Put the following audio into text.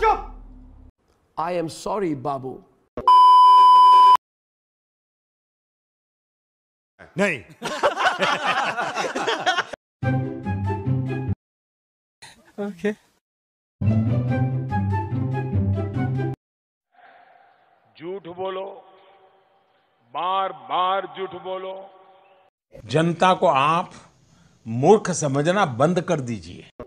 चुप I am sorry, Babu. नहीं। Okay. झूठ बोलो। बार बार झूठ बोलो। जनता को आप मूर्ख समझना बंद कर दीजिए।